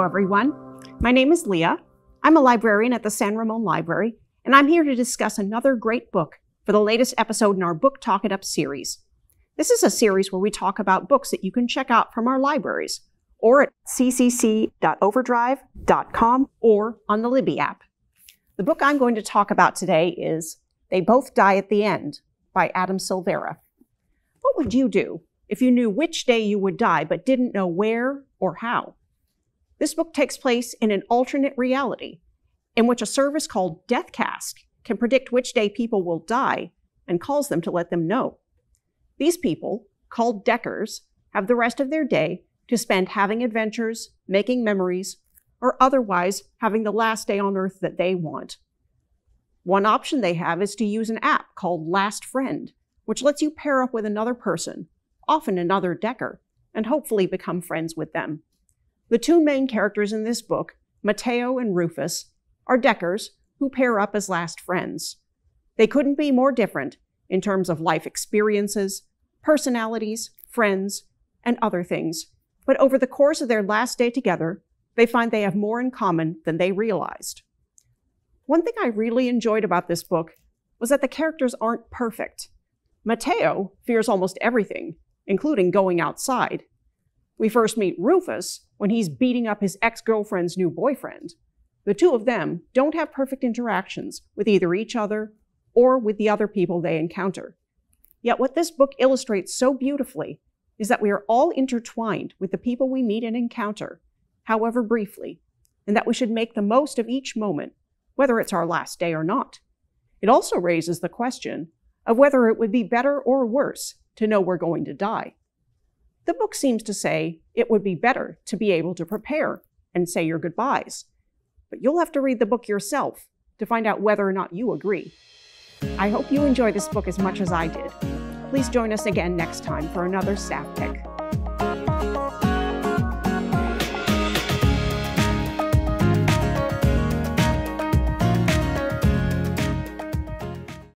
everyone. My name is Leah. I'm a librarian at the San Ramon Library, and I'm here to discuss another great book for the latest episode in our Book Talk It Up series. This is a series where we talk about books that you can check out from our libraries, or at ccc.overdrive.com, or on the Libby app. The book I'm going to talk about today is They Both Die at the End by Adam Silvera. What would you do if you knew which day you would die but didn't know where or how? This book takes place in an alternate reality in which a service called Death-Cast can predict which day people will die and calls them to let them know. These people, called Deckers, have the rest of their day to spend having adventures, making memories, or otherwise having the last day on Earth that they want. One option they have is to use an app called Last Friend, which lets you pair up with another person, often another Decker, and hopefully become friends with them. The two main characters in this book, Mateo and Rufus, are Deckers who pair up as last friends. They couldn't be more different in terms of life experiences, personalities, friends, and other things. But over the course of their last day together, they find they have more in common than they realized. One thing I really enjoyed about this book was that the characters aren't perfect. Mateo fears almost everything, including going outside. We first meet Rufus when he's beating up his ex girlfriend's new boyfriend. The two of them don't have perfect interactions with either each other or with the other people they encounter. Yet, what this book illustrates so beautifully is that we are all intertwined with the people we meet and encounter, however briefly, and that we should make the most of each moment, whether it's our last day or not. It also raises the question of whether it would be better or worse to know we're going to die. The book seems to say it would be better to be able to prepare and say your goodbyes. But you'll have to read the book yourself to find out whether or not you agree. I hope you enjoy this book as much as I did. Please join us again next time for another staff pick.